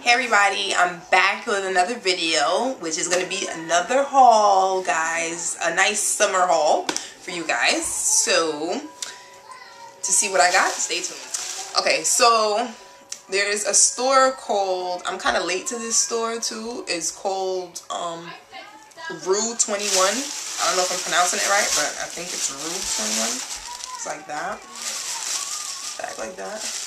Hey everybody, I'm back with another video, which is going to be another haul, guys. A nice summer haul for you guys. So, to see what I got, stay tuned. Okay, so there's a store called, I'm kind of late to this store too. It's called um, Rue 21. I don't know if I'm pronouncing it right, but I think it's Rue 21. It's like that. Back like that.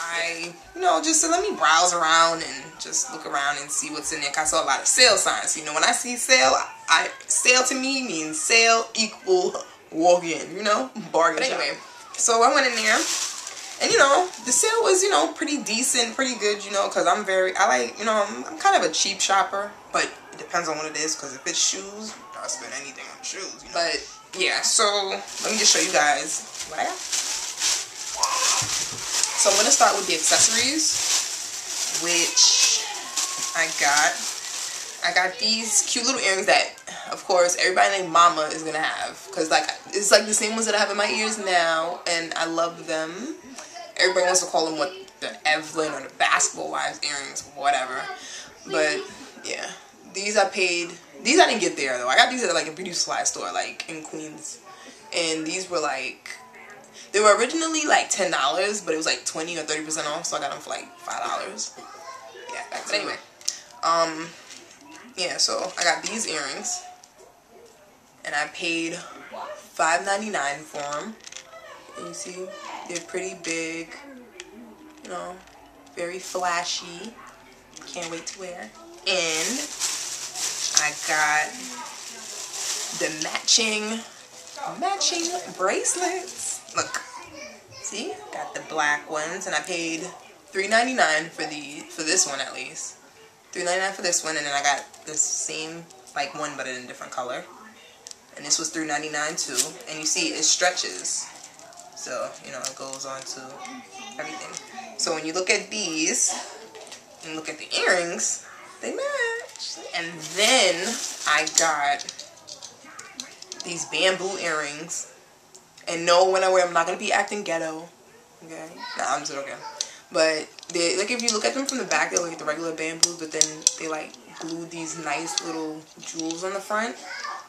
I, you know, just to let me browse around and just look around and see what's in there. I saw a lot of sale signs. You know, when I see sale, I sale to me means sale equal walk in, you know, bargain. But anyway, so I went in there. And you know, the sale was, you know, pretty decent, pretty good, you know, because I'm very, I like, you know, I'm, I'm, kind of a cheap shopper, but it depends on what it is, because if it's shoes, I'll spend anything on shoes, you know? But, yeah, so, let me just show you guys what I got. So I'm going to start with the accessories, which I got. I got these cute little earrings that, of course, everybody named Mama is going to have. Because, like, it's like the same ones that I have in my ears now, and I love them. Everybody wants to call them what the Evelyn or the Basketball Wives earrings, whatever. But, yeah. These I paid, these I didn't get there, though. I got these at, like, a beauty supply store, like, in Queens. And these were, like, they were originally like ten dollars, but it was like twenty or thirty percent off, so I got them for like five dollars. Yeah, but anyway, um, yeah. So I got these earrings, and I paid five ninety nine for them. And you see, they're pretty big. You know, very flashy. Can't wait to wear. And I got the matching matching bracelets Look. See? Got the black ones. And I paid $3.99 for the for this one at least. $3.99 for this one. And then I got this same like one but in a different color. And this was $3.99 too. And you see it stretches. So, you know, it goes on to everything. So when you look at these and look at the earrings, they match. And then I got these bamboo earrings and no, when I wear I'm not to be acting ghetto. Okay? Nah, I'm just okay. But, they, like, if you look at them from the back, they look like the regular bamboos, but then they, like, glue these nice little jewels on the front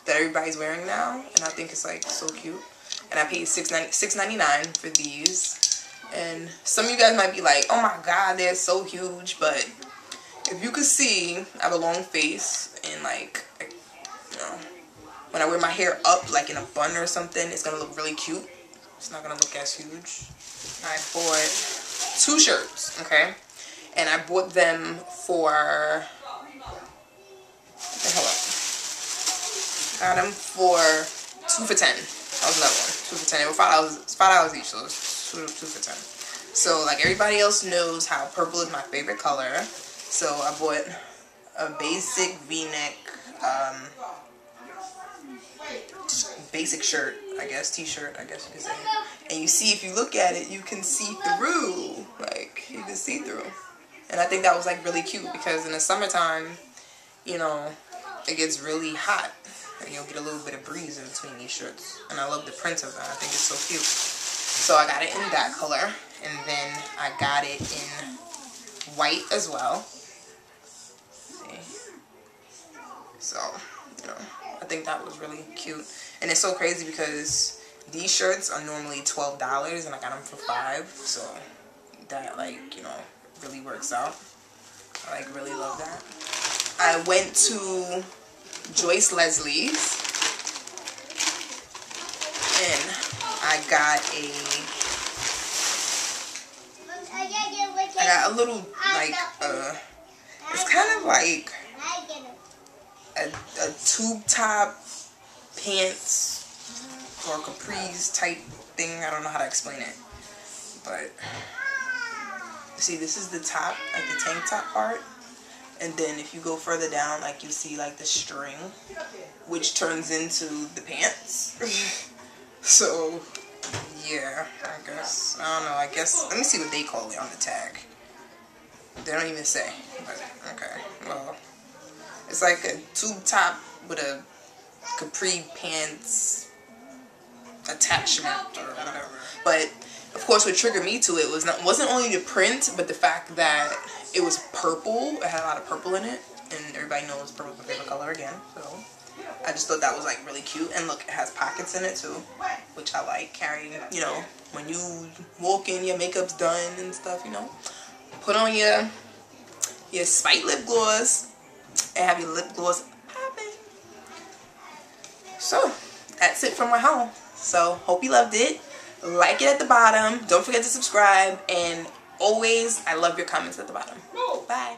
that everybody's wearing now. And I think it's, like, so cute. And I paid $6.99 for these. And some of you guys might be like, oh my god, they're so huge. But if you could see, I have a long face and, like, you know, when I wear my hair up like in a bun or something, it's to look really cute. It's not to look as huge. I bought two shirts, okay? And I bought them for... Hold up. Got them for two for ten. That was another one. Two for ten. They were five dollars. Five dollars each, so it was two, two for ten. So like everybody else knows how purple is my favorite color. So I bought a basic V-neck um, basic shirt, I guess, t-shirt, I guess you could say. And you see, if you look at it, you can see through. Like, you can see through. And I think that was, like, really cute because in the summertime, you know, it gets really hot. And you'll get a little bit of breeze in between these shirts. And I love the print of that. I think it's so cute. So I got it in that color. And then I got it in white as well. See? So, you know, I think that was really cute. And it's so crazy because these shirts are normally $12 and I got them for 5 So that like, you know, really works out. I like really love that. I went to Joyce Leslie's and I got a I got a little like uh it's kind of like a, a tube top pants or capris type thing. I don't know how to explain it. But, see, this is the top, like the tank top part. And then if you go further down, like you see like the string, which turns into the pants. so, yeah, I guess. I don't know, I guess. Let me see what they call it on the tag. They don't even say. But, okay, well, it's like a tube top with a capri pants attachment or whatever. But of course, what triggered me to it was not wasn't only the print, but the fact that it was purple. It had a lot of purple in it. And everybody knows purple is my favorite color again. So I just thought that was like really cute. And look, it has pockets in it too. Which I like carrying, you know, when you walk in, your makeup's done and stuff, you know. Put on your your Spite lip gloss and have your lip gloss popping. So, that's it from my haul. So, hope you loved it. Like it at the bottom. Don't forget to subscribe. And always, I love your comments at the bottom. Bye.